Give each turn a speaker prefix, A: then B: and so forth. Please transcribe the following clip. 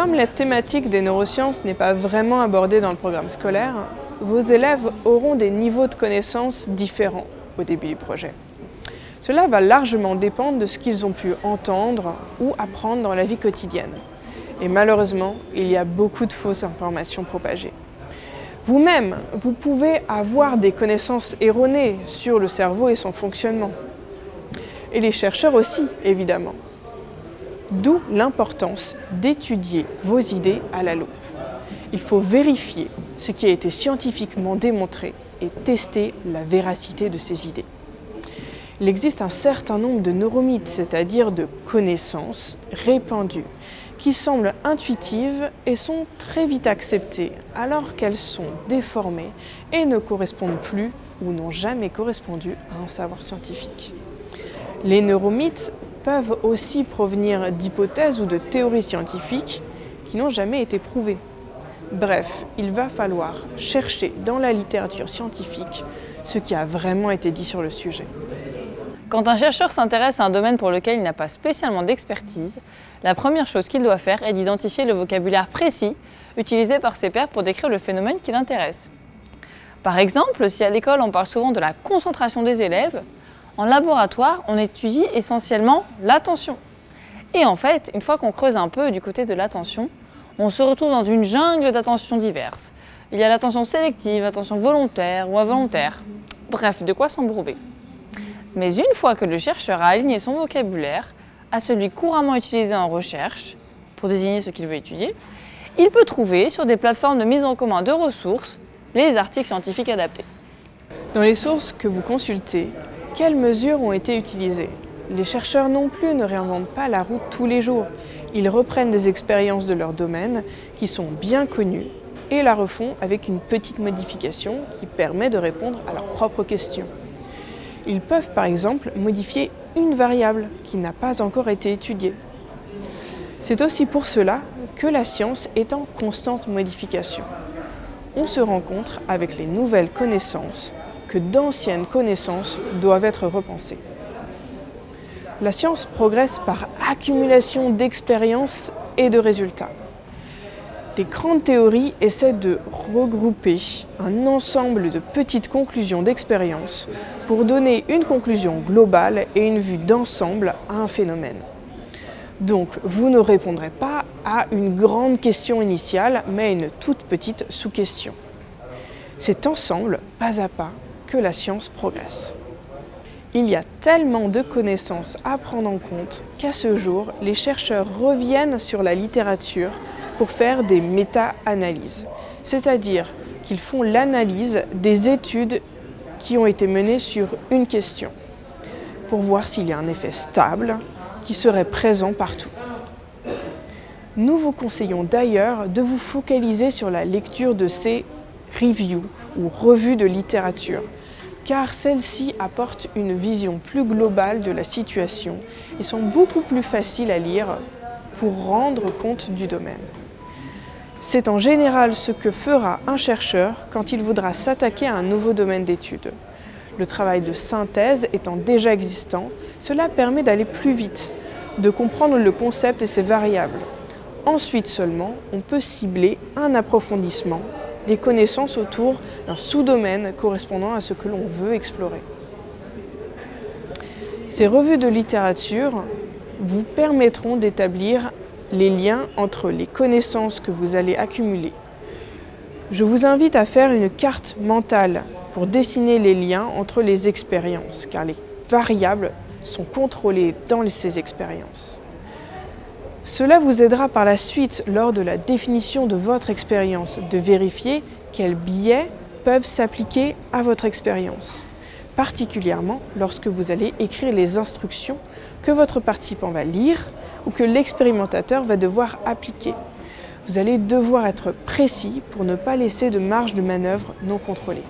A: Comme la thématique des neurosciences n'est pas vraiment abordée dans le programme scolaire, vos élèves auront des niveaux de connaissances différents au début du projet. Cela va largement dépendre de ce qu'ils ont pu entendre ou apprendre dans la vie quotidienne. Et malheureusement, il y a beaucoup de fausses informations propagées. Vous-même, vous pouvez avoir des connaissances erronées sur le cerveau et son fonctionnement. Et les chercheurs aussi, évidemment. D'où l'importance d'étudier vos idées à la loupe. Il faut vérifier ce qui a été scientifiquement démontré et tester la véracité de ces idées. Il existe un certain nombre de neuromythes, c'est-à-dire de connaissances répandues, qui semblent intuitives et sont très vite acceptées, alors qu'elles sont déformées et ne correspondent plus ou n'ont jamais correspondu à un savoir scientifique. Les neuromythes peuvent aussi provenir d'hypothèses ou de théories scientifiques qui n'ont jamais été prouvées. Bref, il va falloir chercher dans la littérature scientifique ce qui a vraiment été dit sur le sujet.
B: Quand un chercheur s'intéresse à un domaine pour lequel il n'a pas spécialement d'expertise, la première chose qu'il doit faire est d'identifier le vocabulaire précis utilisé par ses pairs pour décrire le phénomène qui l'intéresse. Par exemple, si à l'école on parle souvent de la concentration des élèves, en laboratoire, on étudie essentiellement l'attention. Et en fait, une fois qu'on creuse un peu du côté de l'attention, on se retrouve dans une jungle d'attention diverses. Il y a l'attention sélective, l'attention volontaire ou involontaire. Bref, de quoi s'embrouver. Mais une fois que le chercheur a aligné son vocabulaire à celui couramment utilisé en recherche, pour désigner ce qu'il veut étudier, il peut trouver sur des plateformes de mise en commun de ressources les articles scientifiques adaptés.
A: Dans les sources que vous consultez, quelles mesures ont été utilisées? Les chercheurs non plus ne réinventent pas la route tous les jours. Ils reprennent des expériences de leur domaine qui sont bien connues et la refont avec une petite modification qui permet de répondre à leurs propres questions. Ils peuvent par exemple modifier une variable qui n'a pas encore été étudiée. C'est aussi pour cela que la science est en constante modification. On se rencontre avec les nouvelles connaissances que d'anciennes connaissances doivent être repensées. La science progresse par accumulation d'expériences et de résultats. Les grandes théories essaient de regrouper un ensemble de petites conclusions d'expériences pour donner une conclusion globale et une vue d'ensemble à un phénomène. Donc, vous ne répondrez pas à une grande question initiale, mais à une toute petite sous-question. C'est ensemble, pas à pas, que la science progresse. Il y a tellement de connaissances à prendre en compte qu'à ce jour, les chercheurs reviennent sur la littérature pour faire des méta-analyses, c'est-à-dire qu'ils font l'analyse des études qui ont été menées sur une question, pour voir s'il y a un effet stable qui serait présent partout. Nous vous conseillons d'ailleurs de vous focaliser sur la lecture de ces reviews ou revues de littérature car celles-ci apportent une vision plus globale de la situation et sont beaucoup plus faciles à lire pour rendre compte du domaine. C'est en général ce que fera un chercheur quand il voudra s'attaquer à un nouveau domaine d'étude. Le travail de synthèse étant déjà existant, cela permet d'aller plus vite, de comprendre le concept et ses variables. Ensuite seulement, on peut cibler un approfondissement des connaissances autour d'un sous-domaine correspondant à ce que l'on veut explorer. Ces revues de littérature vous permettront d'établir les liens entre les connaissances que vous allez accumuler. Je vous invite à faire une carte mentale pour dessiner les liens entre les expériences, car les variables sont contrôlées dans ces expériences. Cela vous aidera par la suite, lors de la définition de votre expérience, de vérifier quels biais peuvent s'appliquer à votre expérience, particulièrement lorsque vous allez écrire les instructions que votre participant va lire ou que l'expérimentateur va devoir appliquer. Vous allez devoir être précis pour ne pas laisser de marge de manœuvre non contrôlée.